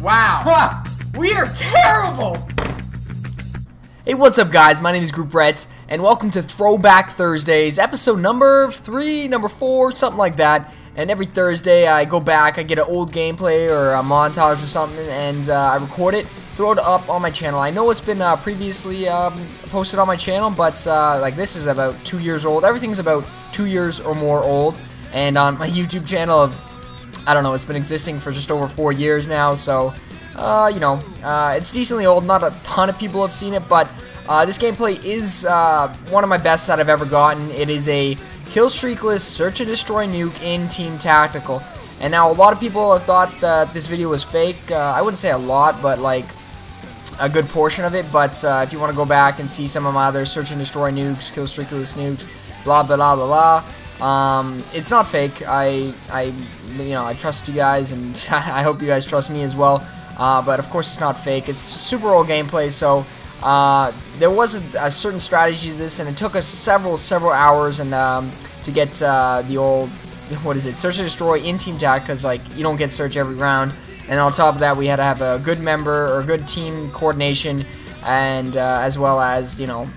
Wow. We are terrible. Hey, what's up, guys? My name is Group Brett, and welcome to Throwback Thursdays, episode number three, number four, something like that. And every Thursday, I go back, I get an old gameplay or a montage or something, and uh, I record it, throw it up on my channel. I know it's been uh, previously um, posted on my channel, but uh, like this is about two years old. Everything's about two years or more old, and on my YouTube channel of I don't know, it's been existing for just over four years now, so, uh, you know, uh, it's decently old. Not a ton of people have seen it, but uh, this gameplay is uh, one of my best that I've ever gotten. It is a kill streakless search and destroy nuke in Team Tactical. And now a lot of people have thought that this video was fake. Uh, I wouldn't say a lot, but like a good portion of it. But uh, if you want to go back and see some of my other search and destroy nukes, kill streakless nukes, blah blah blah blah blah. Um, it's not fake. I, I, you know, I trust you guys, and I hope you guys trust me as well. Uh, but of course, it's not fake. It's super old gameplay, so uh, there was a, a, certain strategy to this, and it took us several, several hours, and um, to get uh, the old, what is it, search and destroy in team tac, because like you don't get search every round. And on top of that, we had to have a good member or good team coordination, and uh, as well as you know,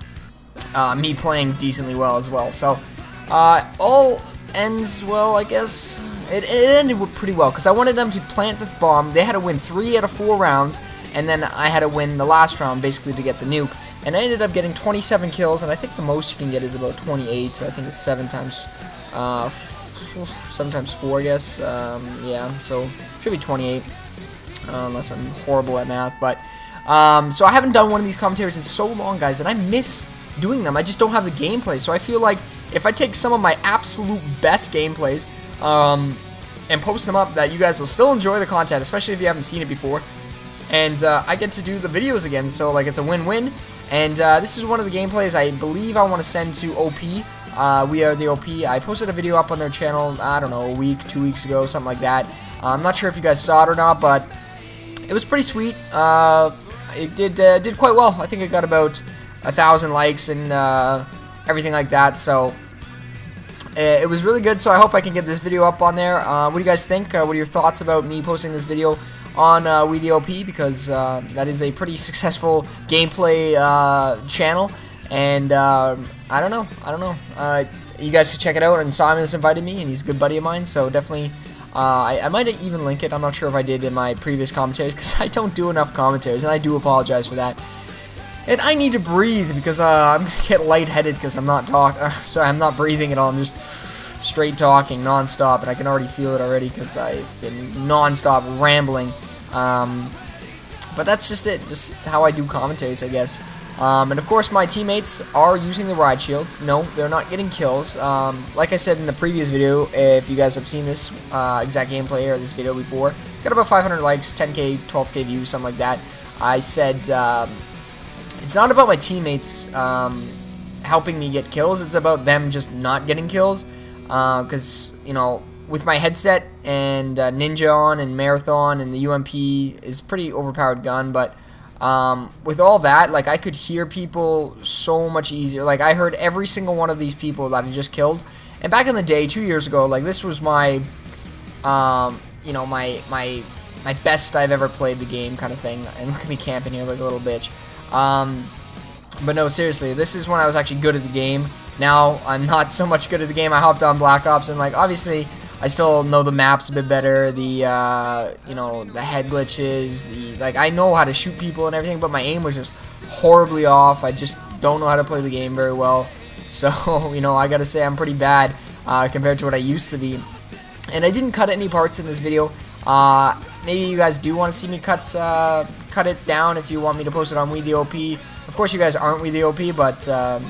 uh, me playing decently well as well. So. Uh, all ends well, I guess. It, it ended pretty well because I wanted them to plant the bomb. They had to win three out of four rounds, and then I had to win the last round basically to get the nuke. And I ended up getting 27 kills, and I think the most you can get is about 28. I think it's seven times, uh, seven times four, I guess. Um, yeah, so should be 28, uh, unless I'm horrible at math. But um, so I haven't done one of these commentaries in so long, guys, and I miss doing them. I just don't have the gameplay, so I feel like if I take some of my absolute best gameplays um, and post them up, that you guys will still enjoy the content, especially if you haven't seen it before. And uh, I get to do the videos again, so like it's a win-win. And uh, this is one of the gameplays I believe I want to send to OP. Uh, we are the OP. I posted a video up on their channel, I don't know, a week, two weeks ago, something like that. I'm not sure if you guys saw it or not, but it was pretty sweet. Uh, it did uh, did quite well. I think it got about a thousand likes and uh, everything like that. So it was really good. So I hope I can get this video up on there. Uh, what do you guys think? Uh, what are your thoughts about me posting this video on uh, We the OP? Because uh, that is a pretty successful gameplay uh, channel. And um, I don't know. I don't know. Uh, you guys can check it out. And Simon has invited me, and he's a good buddy of mine. So definitely. I, I might even link it. I'm not sure if I did in my previous commentaries because I don't do enough commentaries, and I do apologize for that. And I need to breathe because uh, I'm gonna get lightheaded because I'm not talk. Uh, sorry, I'm not breathing at all. I'm just straight talking nonstop, and I can already feel it already because I've been nonstop rambling. Um, but that's just it, just how I do commentaries, I guess. Um, and of course, my teammates are using the riot shields. No, they're not getting kills. Um, like I said in the previous video, if you guys have seen this uh, exact gameplay or this video before, got about 500 likes, 10k, 12k views, something like that. I said um, it's not about my teammates um, helping me get kills. It's about them just not getting kills. Because, uh, you know, with my headset and uh, Ninja on and Marathon and the UMP is pretty overpowered gun. But um, with all that, like, I could hear people so much easier. Like, I heard every single one of these people that I just killed. And back in the day, two years ago, like, this was my, um, you know, my, my, my best I've ever played the game kind of thing. And look at me camping here like a little bitch. Um, but no, seriously, this is when I was actually good at the game. Now I'm not so much good at the game. I hopped on Black Ops and like obviously I still know the maps a bit better. The uh, you know the head glitches. The like I know how to shoot people and everything, but my aim was just horribly off. I just don't know how to play the game very well. So you know I gotta say I'm pretty bad uh, compared to what I used to be. And I didn't cut any parts in this video. Uh, maybe you guys do want to see me cut uh, cut it down if you want me to post it on We the OP. Of course, you guys aren't We the OP, but um,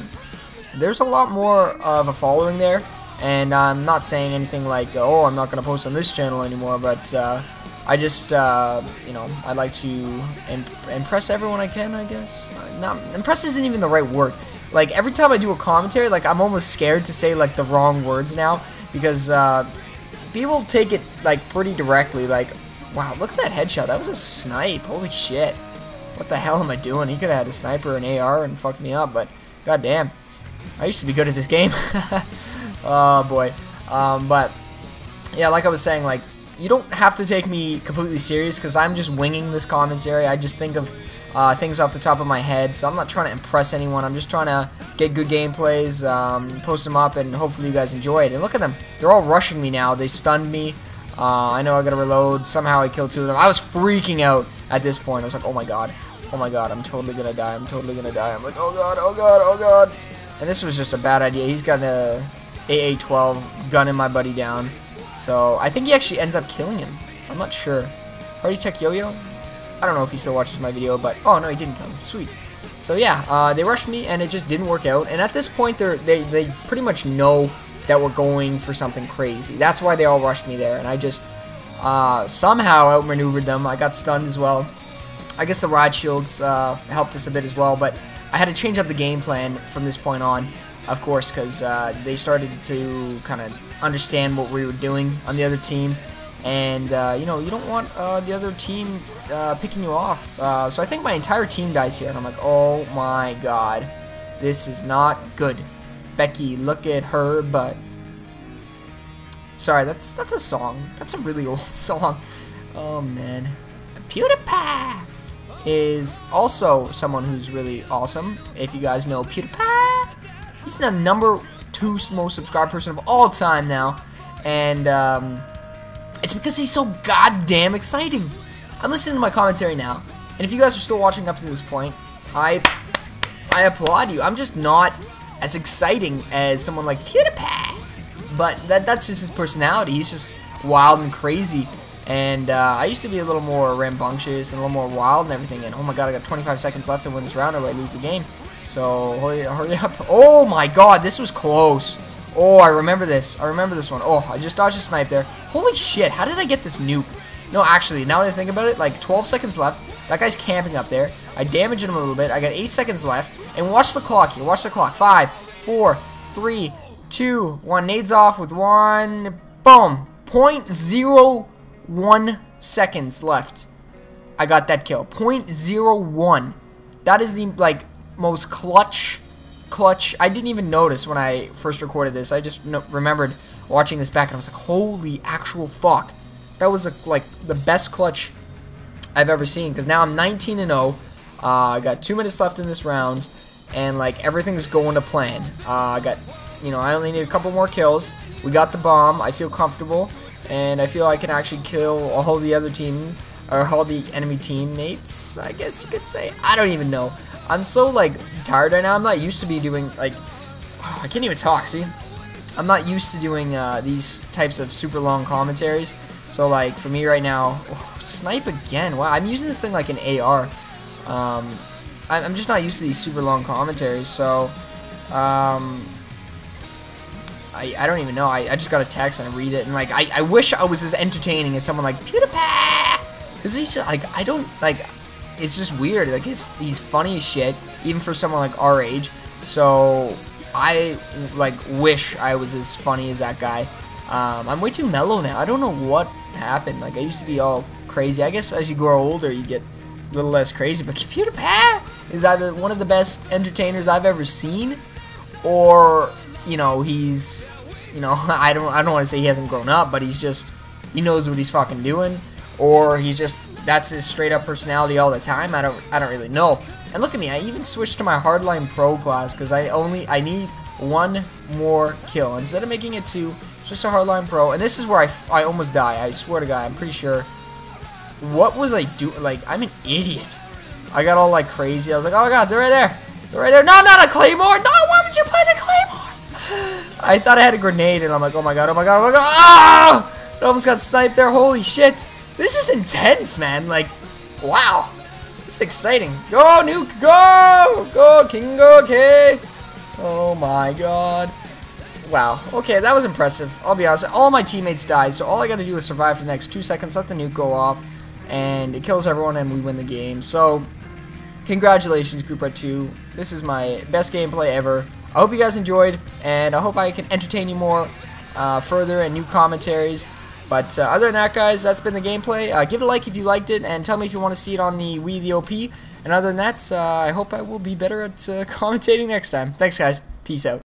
there's a lot more of a following there. And I'm not saying anything like, oh, I'm not going to post on this channel anymore, but uh, I just, uh, you know, I like to imp impress everyone I can, I guess. Not, impress isn't even the right word. Like, every time I do a commentary, like, I'm almost scared to say, like, the wrong words now, because uh, people take it, like, pretty directly, like, Wow, look at that headshot. That was a snipe. Holy shit. What the hell am I doing? He could have had a sniper and AR and fucked me up, but goddamn. I used to be good at this game. oh, boy. Um, but, yeah, like I was saying, like, you don't have to take me completely serious because I'm just winging this commentary. I just think of uh, things off the top of my head, so I'm not trying to impress anyone. I'm just trying to get good gameplays, um, post them up, and hopefully you guys enjoy it. And look at them. They're all rushing me now. They stunned me. Uh, I know I gotta reload. Somehow I killed two of them. I was freaking out at this point. I was like, oh my god. Oh my god, I'm totally gonna die. I'm totally gonna die. I'm like, oh god, oh god, oh god. And this was just a bad idea. He's got a AA-12 gunning my buddy down. So I think he actually ends up killing him. I'm not sure. Already check Yo-Yo? I don't know if he still watches my video, but oh no, he didn't come. Sweet. So yeah, uh, they rushed me and it just didn't work out. And at this point, they they they pretty much know that we're going for something crazy. That's why they all rushed me there, and I just uh, somehow outmaneuvered them. I got stunned as well. I guess the riot shields uh, helped us a bit as well, but I had to change up the game plan from this point on, of course, because uh, they started to kind of understand what we were doing on the other team. And, uh, you know, you don't want uh, the other team uh, picking you off. So I think my entire team dies here, and I'm like, oh my god, this is not good. Becky, look at her but... Sorry, that's that's a song. That's a really old song. Oh man. PewDiePie is also someone who's really awesome. If you guys know PewDiePie, he's the number two most subscribed person of all time now, and um, it's because he's so goddamn exciting. I'm listening to my commentary now, and if you guys are still watching up to this point, I I applaud you. I'm just not as exciting as someone like PewDiePie. But that that's just his personality. He's just wild and crazy. And uh, I used to be a little more rambunctious and a little more wild and everything. And oh my god, I got 25 seconds left to win this round or I lose the game. So hurry, hurry up. Oh my god, this was close. Oh, I remember this. I remember this one. Oh, I just dodged a snipe there. Holy shit, how did I get this nuke? No, actually, now that I think about it, like 12 seconds left. That guy's camping up there. I damaged him a little bit. I got 8 seconds left. And watch the clock here. Watch the clock. Five, four, three, two, one. Nades off with one. Boom. 0.01 seconds left. I got that kill. 0.01. That is the, like, most clutch, clutch. I didn't even notice when I first recorded this. I just no remembered watching this back and I was like, holy actual fuck. That was, a, like, the best clutch I've ever seen. Because now I'm 19 and 0. Uh, I got two minutes left in this round and like everything's going to plan. Uh, I got, you know, I only need a couple more kills. We got the bomb. I feel comfortable, and I feel I can actually kill all the other team or all the enemy teammates. I guess you could say. I don't even know. I'm so like tired right now. I'm not used to be doing like I can't even talk. See, I'm not used to doing uh, these types of super long commentaries. So like for me right now, oh, snipe again. Wow, I'm using this thing like an AR. Um, I'm just not used to these super long commentaries, so um, I, I don't even know. I, I just got a text and I read it, and like I, I wish I was as entertaining as someone like PewDiePie, because he's just, like I don't like. It's just weird. Like he's he's funny as shit, even for someone like our age. So I like wish I was as funny as that guy. Um, I'm way too mellow now. I don't know what happened. Like I used to be all crazy. I guess as you grow older, you get a little less crazy. But PewDiePie is either one of the best entertainers I've ever seen, or you know he's, you know I don't I don't want to say he hasn't grown up, but he's just he knows what he's fucking doing, or he's just that's his straight up personality all the time. I don't I don't really know. And look at me, I even switched to my Hardline Pro class because I only I need one more kill instead of making it two. Switch to Hardline Pro, and this is where I, I almost die. I swear to God, I'm pretty sure. What was I doing? Like, I'm an idiot. I got all like crazy. I was like, oh my god, they're right there. They're right there. No, not a claymore. No, why would you put a claymore? I thought I had a grenade, and I'm like, oh my god, oh my god, oh my god. Ah! I almost got sniped there. Holy shit. This is intense, man. Like, wow. It's exciting. Go, Nuke, go! Go, Kingo, okay. Oh my god. Wow. Okay, that was impressive. I'll be honest. All my teammates died, so all I gotta do is survive for the next two seconds, let the nuke go off, and it kills everyone, and we win the game. So, Congratulations, Group Brett 2. This is my best gameplay ever. I hope you guys enjoyed, and I hope I can entertain you more uh, further and new commentaries. But uh, other than that, guys, that's been the gameplay. Uh, give it a like if you liked it, and tell me if you want to see it on the We the OP. And other than that, uh, I hope I will be better at uh, commentating next time. Thanks, guys. Peace out.